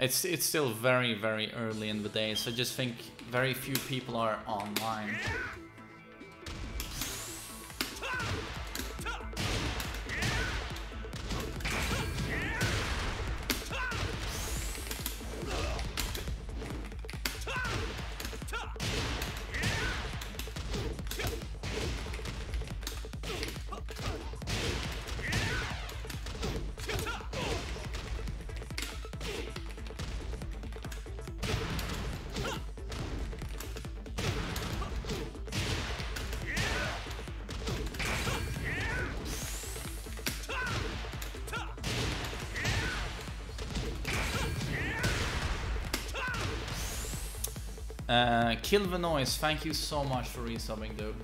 It's it's still very very early in the day, so I just think very few people are online. Kill the Noise, thank you so much for resubbing, dude.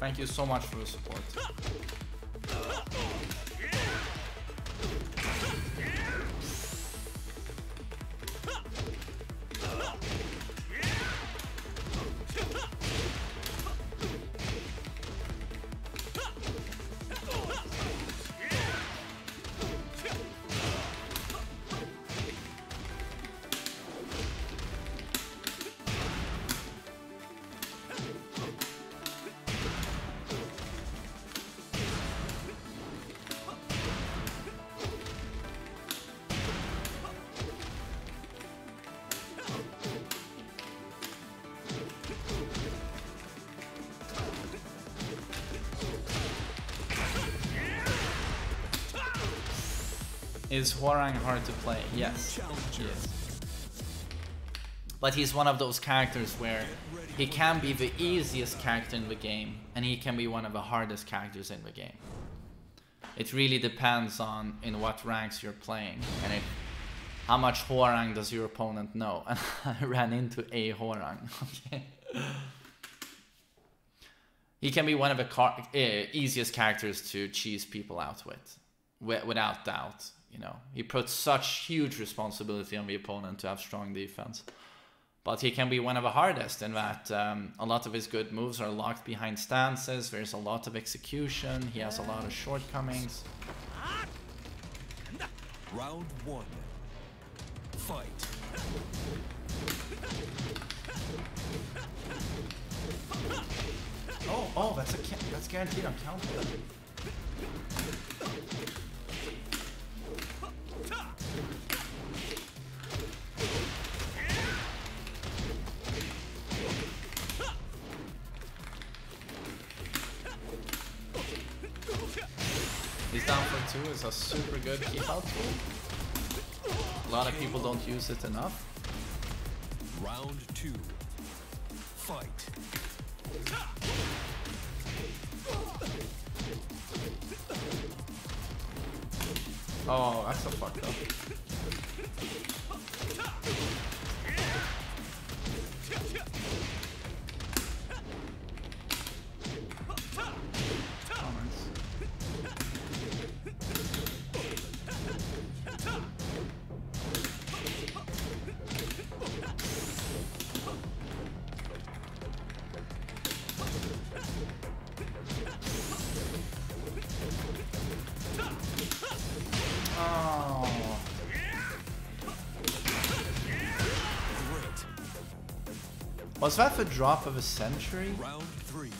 Thank you so much for the support. Is Hwoarang hard to play? Yes. Yes. But he's one of those characters where he can be the easiest character in the game, and he can be one of the hardest characters in the game. It really depends on in what ranks you're playing, and if, how much Hwoarang does your opponent know. And I ran into a Hwoarang. Okay. He can be one of the car uh, easiest characters to cheese people out with, without doubt. You know, he puts such huge responsibility on the opponent to have strong defense. But he can be one of the hardest in that um, a lot of his good moves are locked behind stances. There's a lot of execution. He has a lot of shortcomings. Round one. Fight. Oh, oh, that's a that's guaranteed on counter. Down for two is a super good keep out tool. A lot of people don't use it enough. Round two. Fight. Oh, that's so fucked up. Was that the drop of a century? Round three.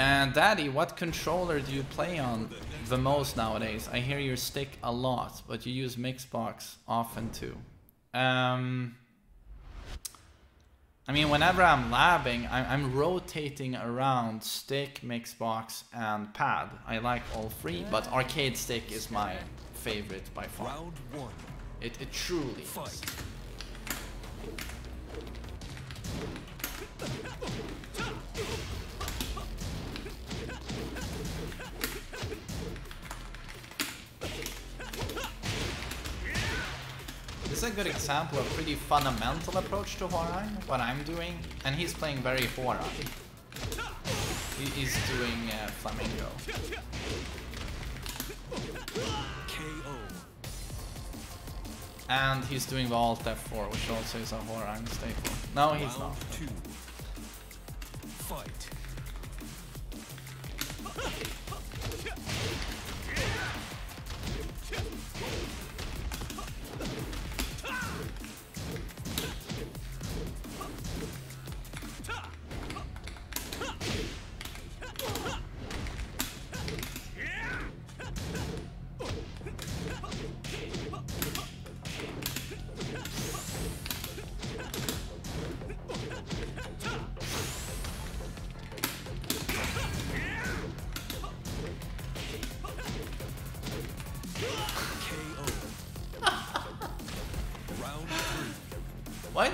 And Daddy, what controller do you play on the most nowadays? I hear your stick a lot, but you use Mixbox often too. Um, I mean, whenever I'm labbing, I'm, I'm rotating around stick, Mixbox, and pad. I like all three, but arcade stick is my favorite by far. Round one. It, it truly is. Fight. is a good example of pretty fundamental approach to Hwoarang, what I'm doing, and he's playing very Hwoarang. He, he's doing uh, Flamingo. KO. And he's doing the Alt F4, which also is a Hwoarang staple. No, he's Round not. two. Fight.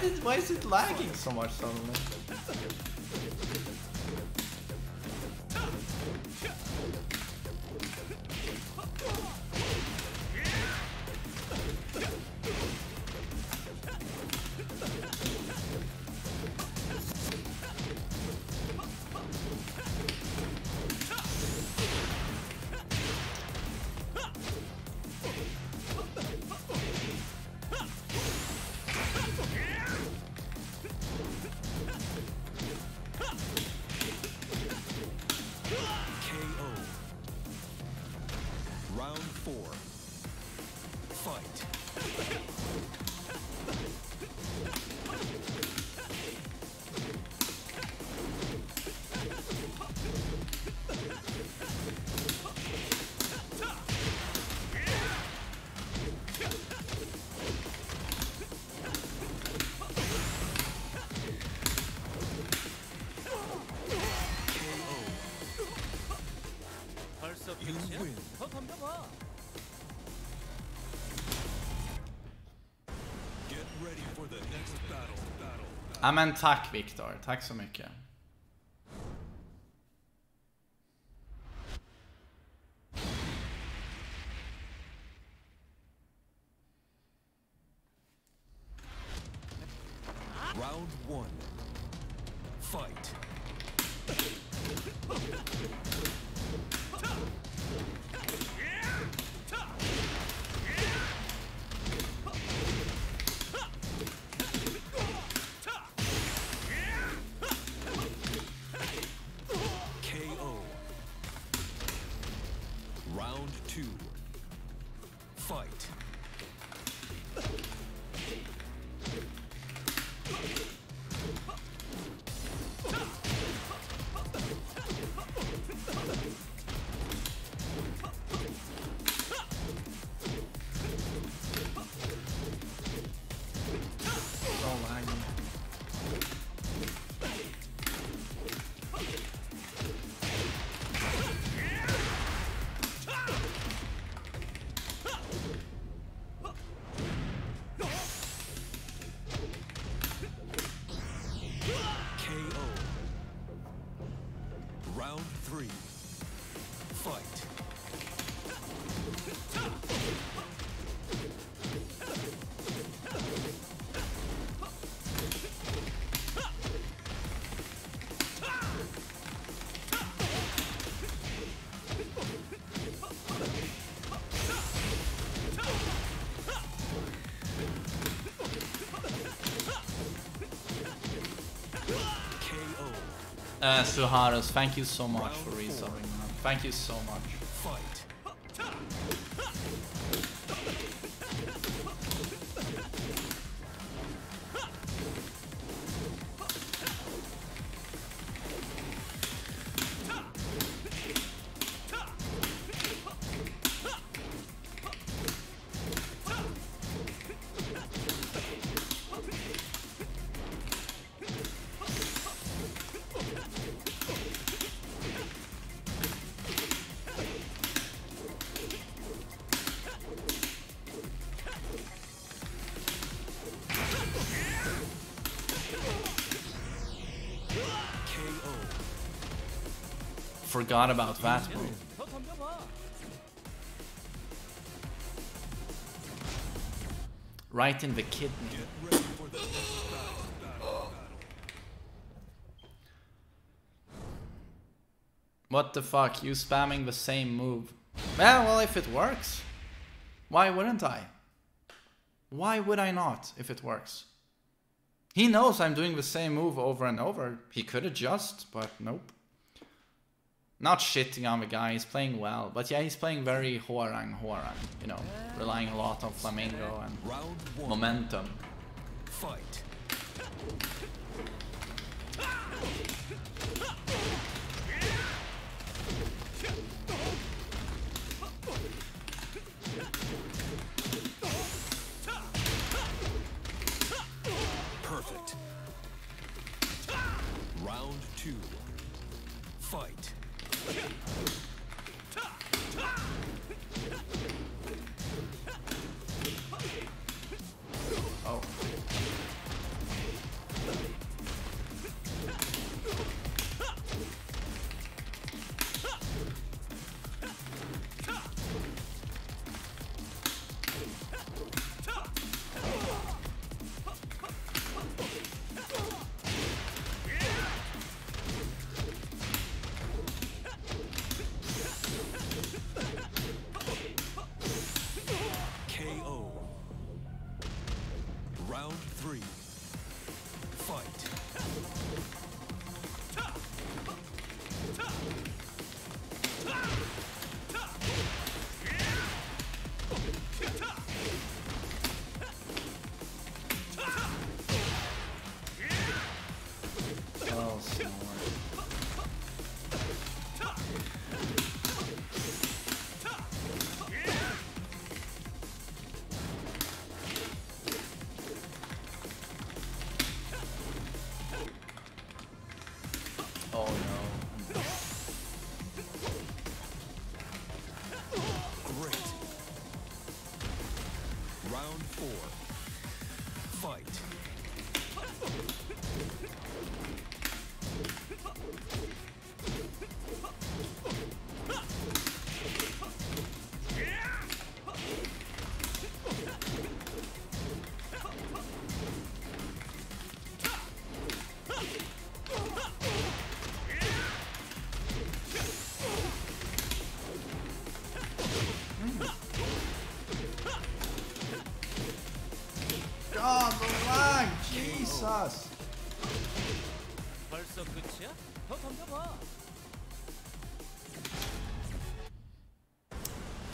Did why is it lagging so much suddenly? Ja men tack Viktor, tack så mycket. Uh, Suharus, thank you so much for resubbing, man. Thank you so much. forgot about fastball. Right in the kidney. What the fuck, you spamming the same move. Yeah, well, if it works, why wouldn't I? Why would I not if it works? He knows I'm doing the same move over and over. He could adjust, but nope. Not shitting on the guy, he's playing well. But yeah, he's playing very Hwoarang Hwoarang, you know, relying a lot on Flamingo and momentum. Fight. Perfect. Round two. Fight. Yeah.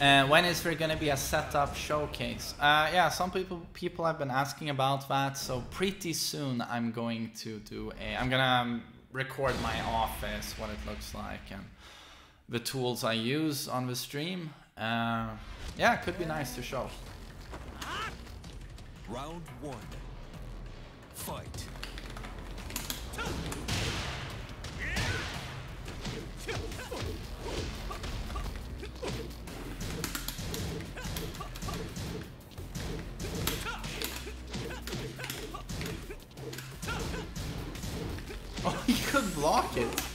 And when is there gonna be a setup showcase? Uh, yeah, some people people have been asking about that. So pretty soon I'm going to do a. I'm gonna um, record my office, what it looks like, and the tools I use on the stream. Uh, yeah, could be nice to show. Round one. Fight. Block it.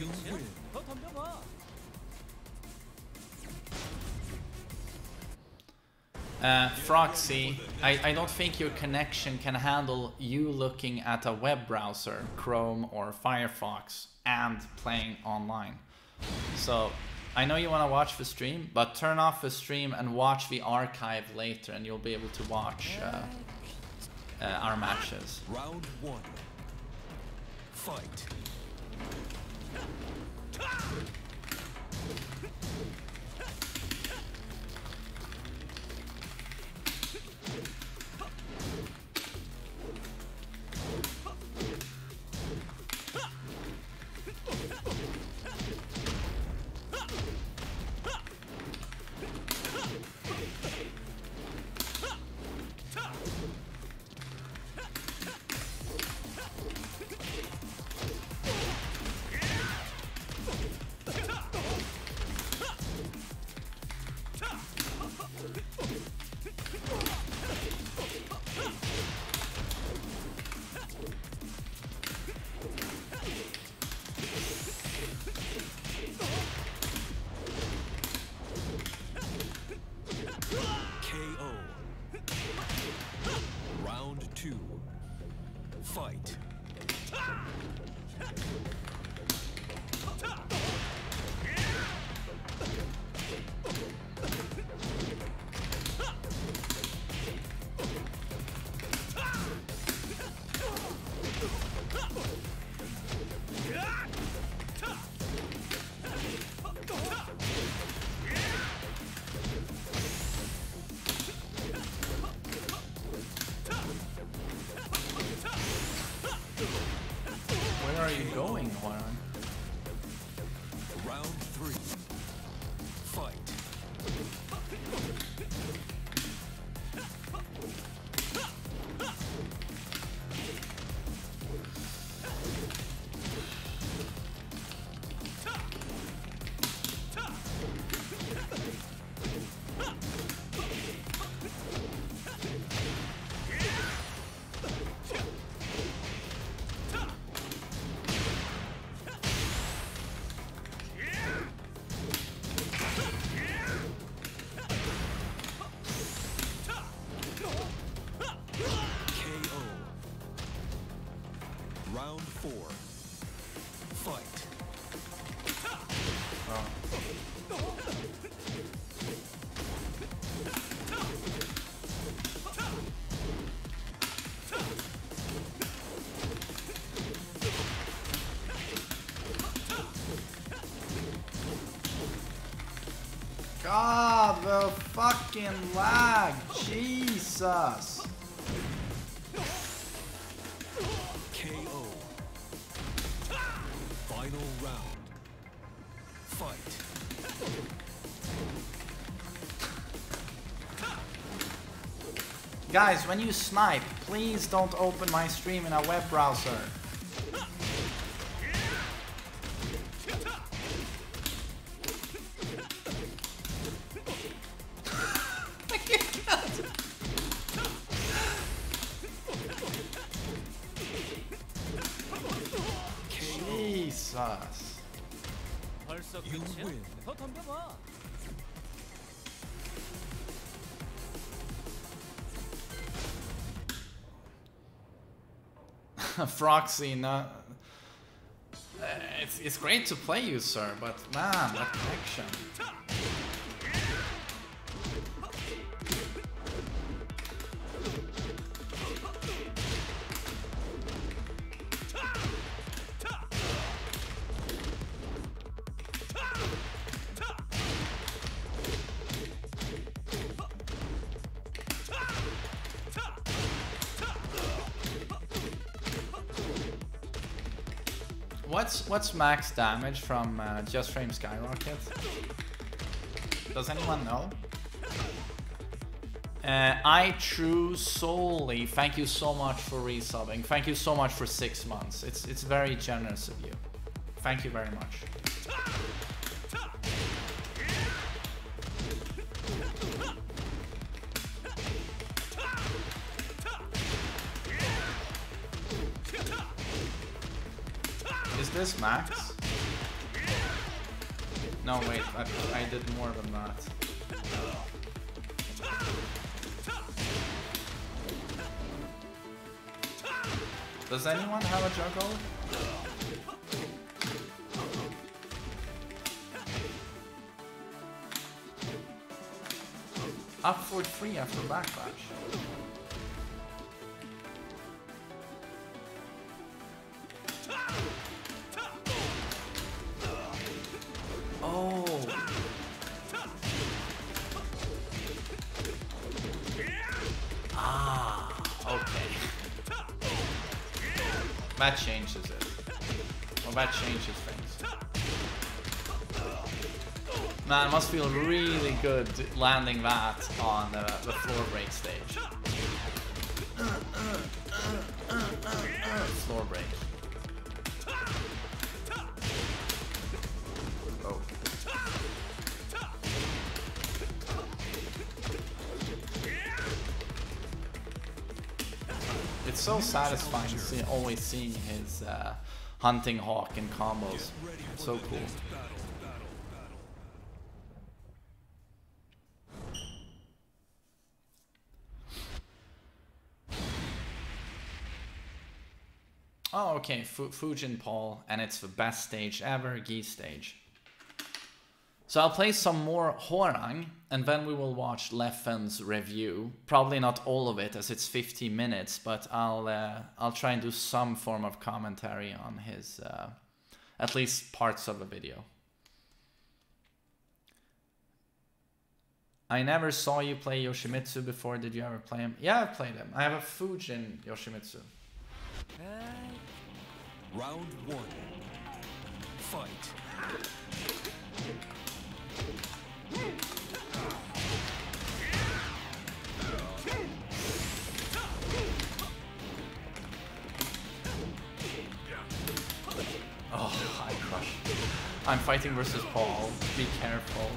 You 끝이야? win. 더 덤벼봐. Uh, Froxy, I, I don't think your connection can handle you looking at a web browser, Chrome or Firefox, and playing online. So I know you want to watch the stream, but turn off the stream and watch the archive later, and you'll be able to watch uh, uh, our matches. Round one. Fight. KO. Fucking lag! Jesus! KO. Final round. Fight. Guys, when you snipe, please don't open my stream in a web browser. Froxy, no. Uh, it's, it's great to play you, sir, but man, that connection. What's max damage from uh, Just Frame Skyrocket? Does anyone know? Uh, I true solely. Thank you so much for resubbing. Thank you so much for six months. It's it's very generous of you. Thank you very much. Max? No, wait, I, I did more than that. Does anyone have a juggle? Up for after backlash. That changes it. Well, that changes things. Man, must feel really good landing that on uh, the floor break stage. Satisfying see, always seeing his uh, hunting hawk in combos. So cool. Oh, okay, Fu Fujin Paul, and it's the best stage ever, Gi stage. So I'll play some more Hwoarang, and then we will watch Leffen's review. Probably not all of it, as it's 50 minutes, but I'll uh, I'll try and do some form of commentary on his, uh, at least parts of the video. I never saw you play Yoshimitsu before. Did you ever play him? Yeah, I've played him. I have a Fujin Yoshimitsu. Round one. Fight. I'm fighting versus Paul. Be careful.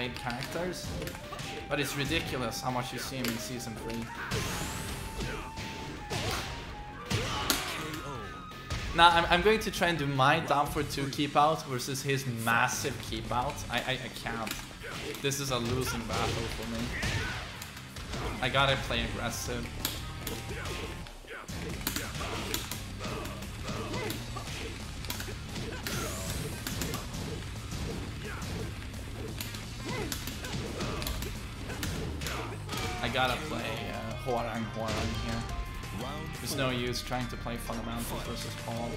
Played characters. But it's ridiculous how much you see him in Season 3. Now, I'm, I'm going to try and do my down for 2 keep out versus his massive keep out. I, I, I can't. This is a losing battle for me. I gotta play aggressive. Gotta play uh, Hwoarang Hwoarang here. There's no use trying to play fundamentals versus Paul.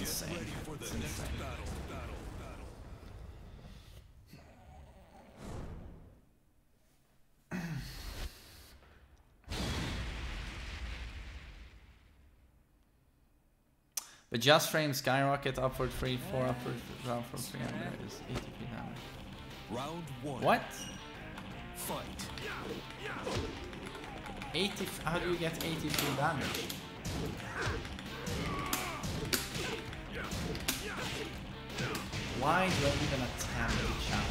Is insane. It's insane. But just frame skyrocket upward 3, 4 upward, round for 300 is 80 damage. Round one. What? Fight. 80, how do you get 80 damage? Why do I even attempt to challenge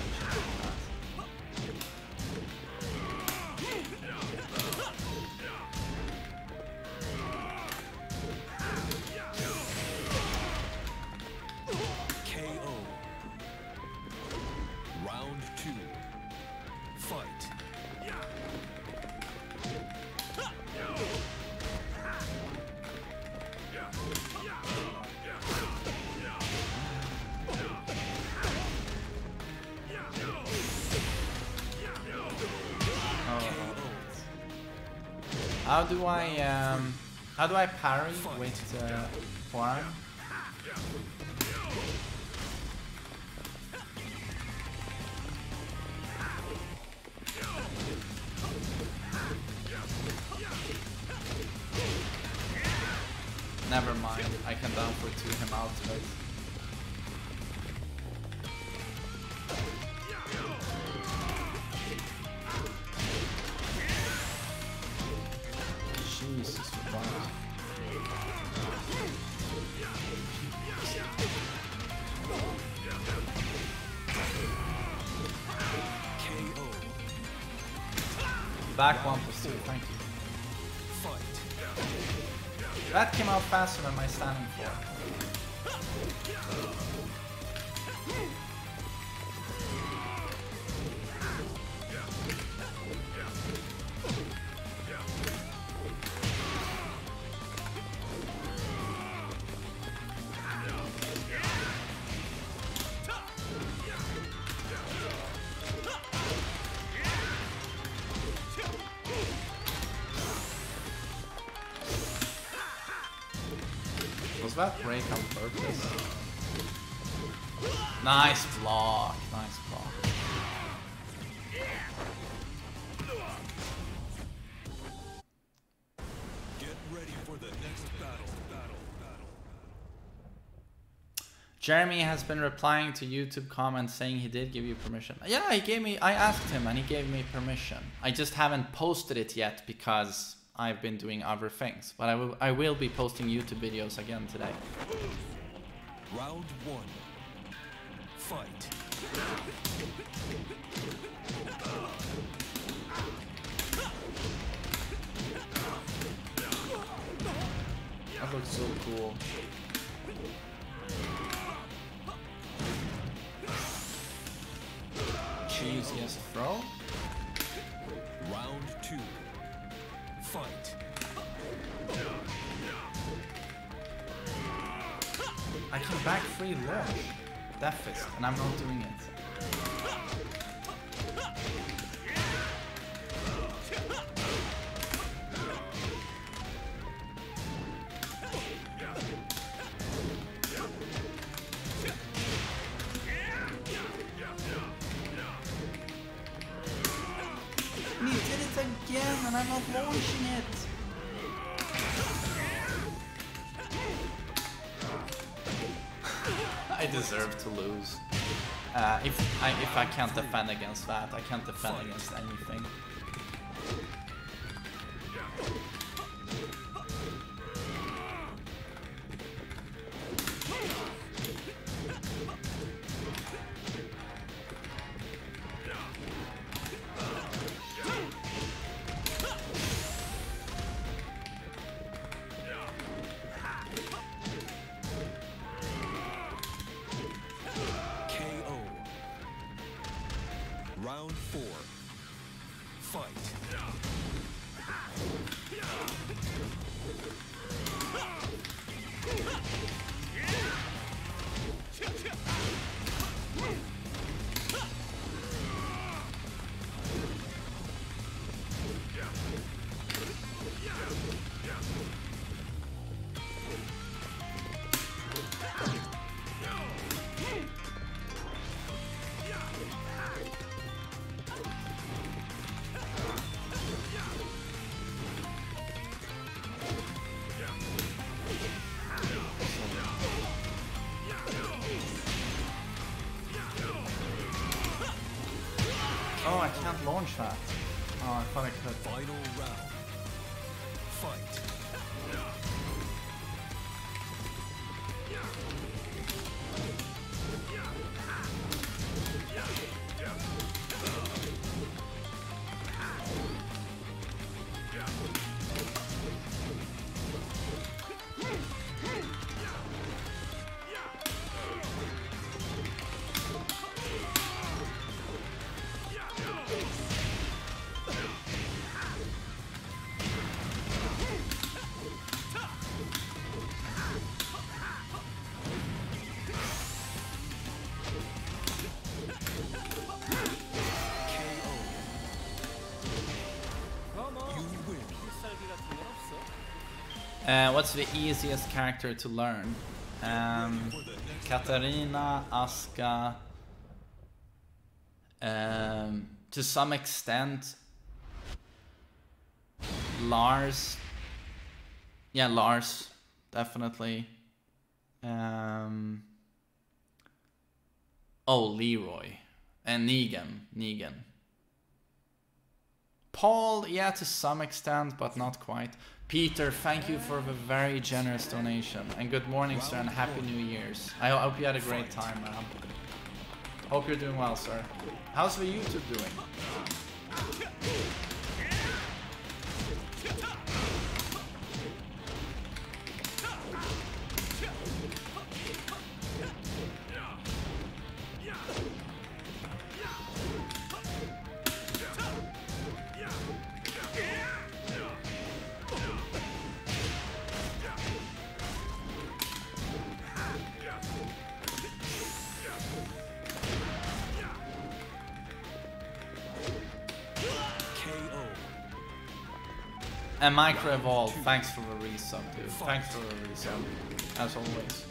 do I um how do I parry with uh, forearm? Back one plus two, thank you. That came out faster than my standing. Jeremy has been replying to YouTube comments saying he did give you permission. Yeah, he gave me. I asked him and he gave me permission. I just haven't posted it yet because I've been doing other things. But I will. I will be posting YouTube videos again today. Round one. Fight. That looks so cool. Cheesy as a throw. Round two. Fight. I can back free launch. Death Fist, and I'm not doing it. Defend against anything. What's the easiest character to learn? Um, Katarina, Asuka. Um, to some extent, Lars. Yeah, Lars, definitely. Um, oh, Leroy and Negan. Negan. Paul, yeah, to some extent, but not quite. Peter, thank you for the very generous donation. And good morning, sir, and Happy New Year's. I hope you had a great time, man. Hope you're doing well, sir. How's the YouTube doing? Micro Evolve, thanks for the resub, dude. Thanks for the resub, as always.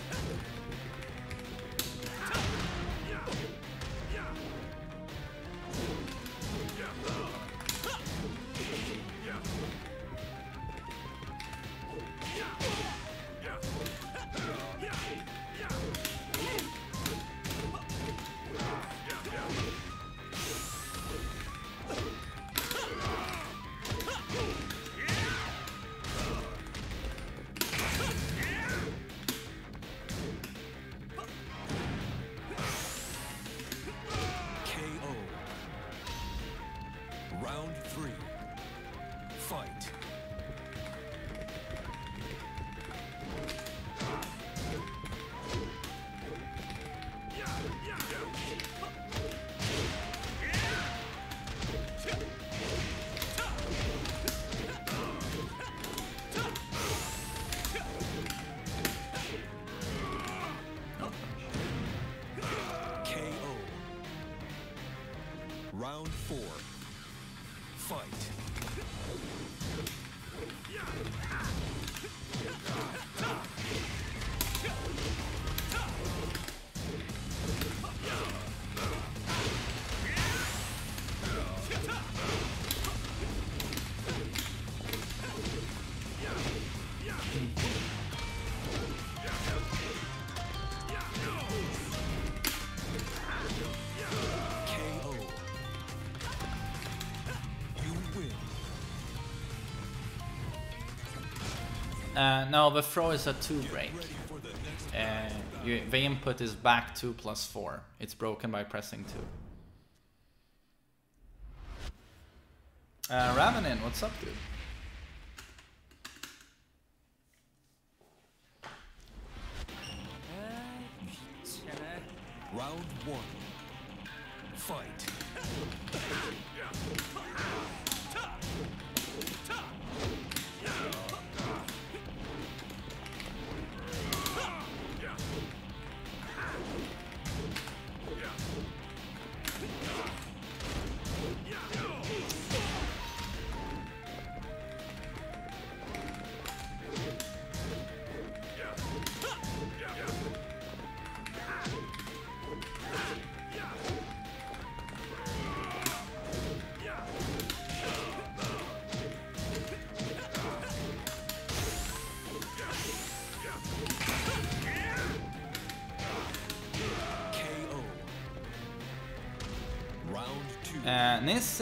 Uh, no, the throw is a 2 break. Uh, you, the input is back 2 plus 4. It's broken by pressing 2. Uh, Ravenin, what's up, dude? Round 1.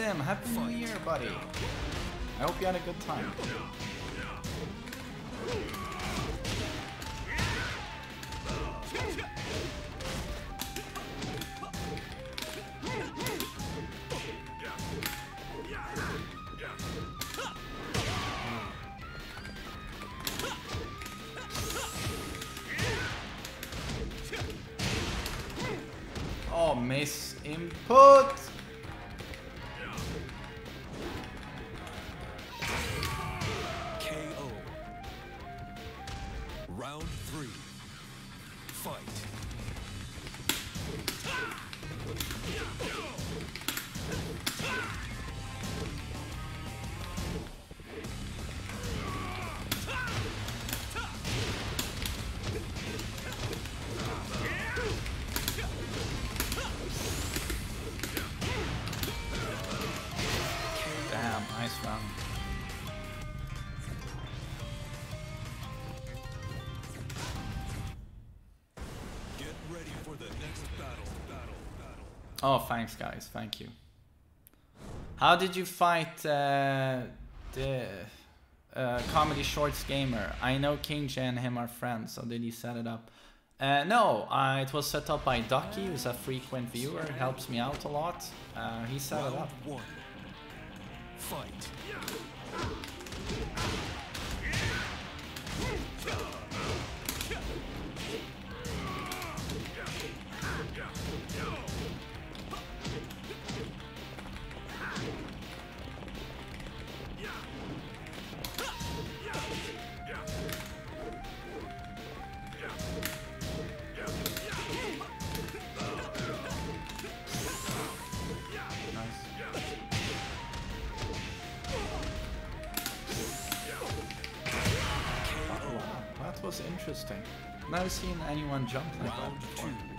Nissim, happy new year, buddy. I hope you had a good time. Oh, miss input. Thanks, guys. Thank you. How did you fight uh, the uh, comedy shorts gamer? I know King and him are friends, so did he set it up? Uh, no, uh, it was set up by Ducky, who's a frequent viewer, helps me out a lot. Uh, he set it up. Fight. Interesting. Never seen anyone jump like that before. two.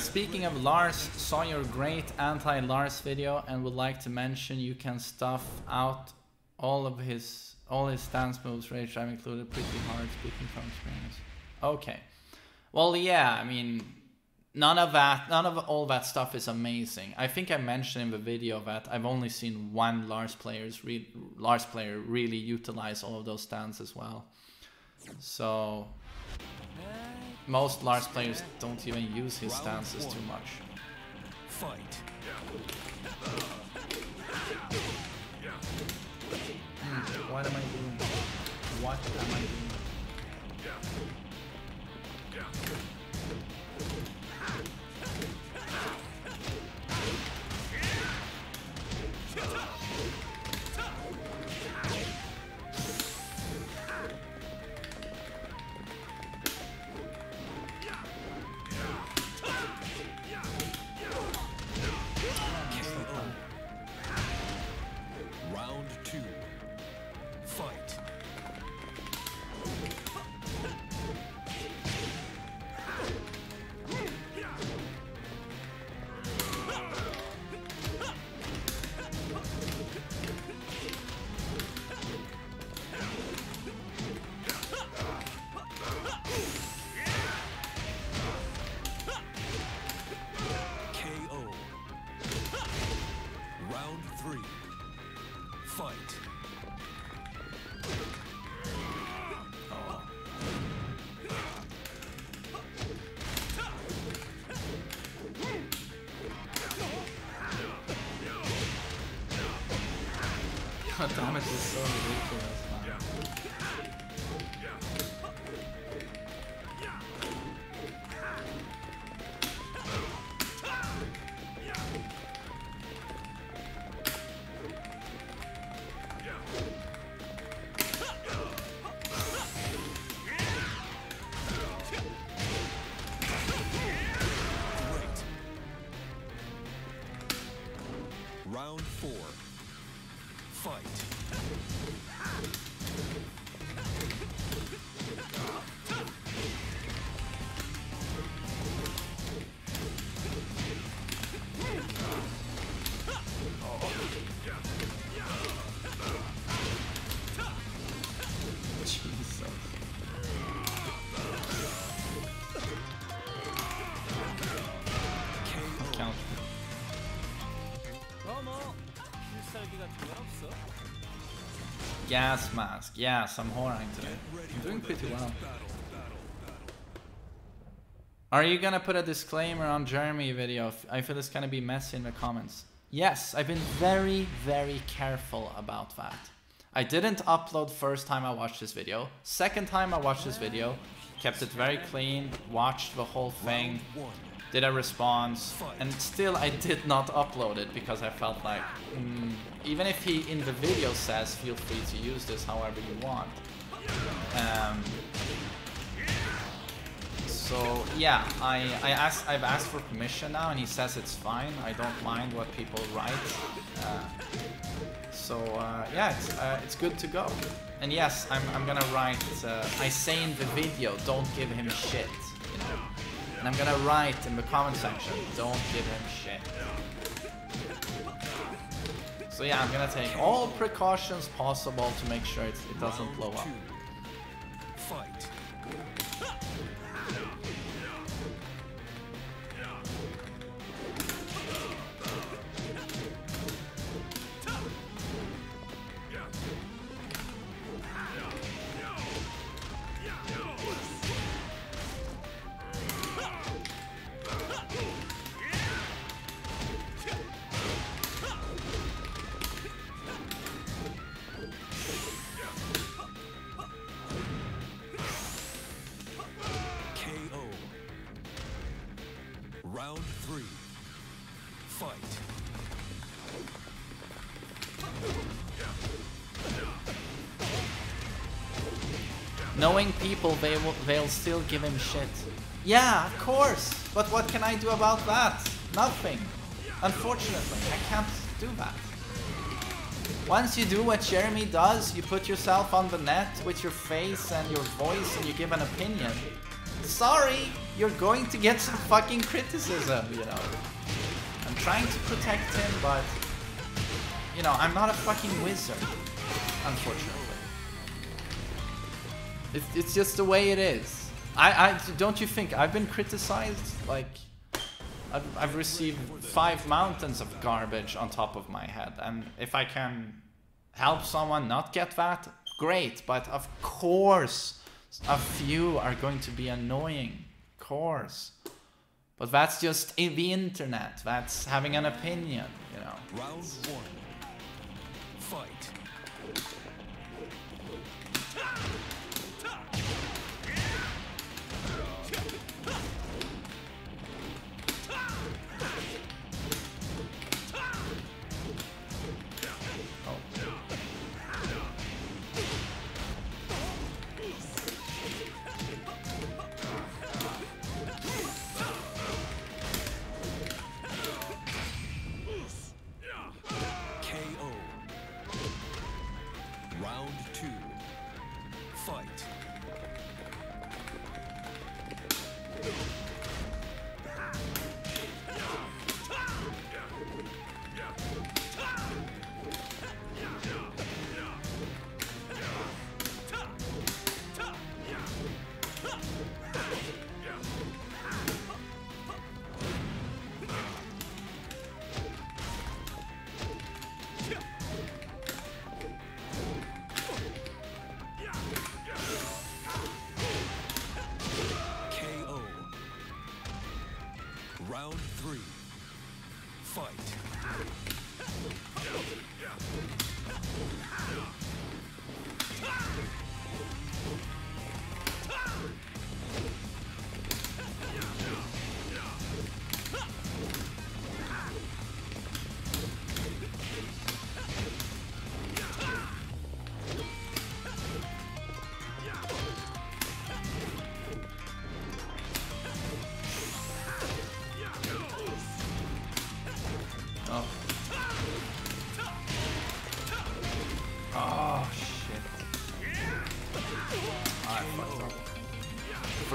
Speaking of Lars, saw your great anti-Lars video and would like to mention you can stuff out all of his all his stance moves, rage drive included, pretty hard. Speaking from experience. Okay, well, yeah, I mean, none of that, none of all that stuff is amazing. I think I mentioned in the video that I've only seen one Lars players, re- Lars player really utilize all of those stands as well. So most Lars players don't even use his stances too much. Fight. Hmm, What am I doing? What am I doing? four, fight. Gas mask. Yes, I'm whoring today. I'm doing pretty well. Are you gonna put a disclaimer on Jeremy video? I feel it's gonna be messy in the comments. Yes, I've been very, very careful about that. I didn't upload first time I watched this video. Second time I watched this video, kept it very clean, watched the whole thing, One. Did a response, and still I did not upload it because I felt like, mm, even if he in the video says feel free to use this however you want. Um, so yeah, I, I asked, I've asked for permission now, and he says it's fine. I don't mind what people write. Uh, so uh, yeah, it's, uh, it's good to go. And yes, I'm, I'm gonna write. Uh, I say in the video, don't give him shit. You know? And I'm gonna write in the comment section, don't give him shit. So yeah, I'm gonna take all precautions possible to make sure it, it doesn't blow up. People, they they'll still give him shit. Yeah, of course. But what can I do about that? Nothing. Unfortunately, I can't do that. Once you do what Jeremy does, you put yourself on the net with your face and your voice and you give an opinion. Sorry, you're going to get some fucking criticism, you know. I'm trying to protect him, but you know, I'm not a fucking wizard, unfortunately. It's, it's just the way it is. I, I don't you think I've been criticized like I've, I've received five mountains of garbage on top of my head and if I can help someone not get that great but of course a few are going to be annoying of course but that's just the internet that's having an opinion you know Round one. Fight.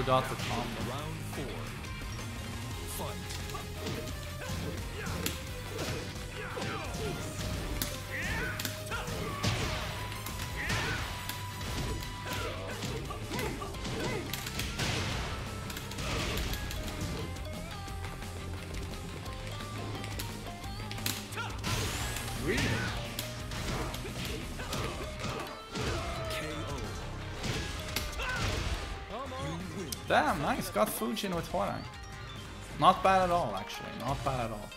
Forgot the Damn, nice. Got Fujin with Hwoarang. Not bad at all, actually. Not bad at all.